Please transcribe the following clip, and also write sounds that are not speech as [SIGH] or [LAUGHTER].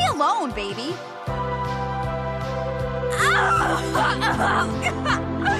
me alone, baby. Ah! [LAUGHS] Oh,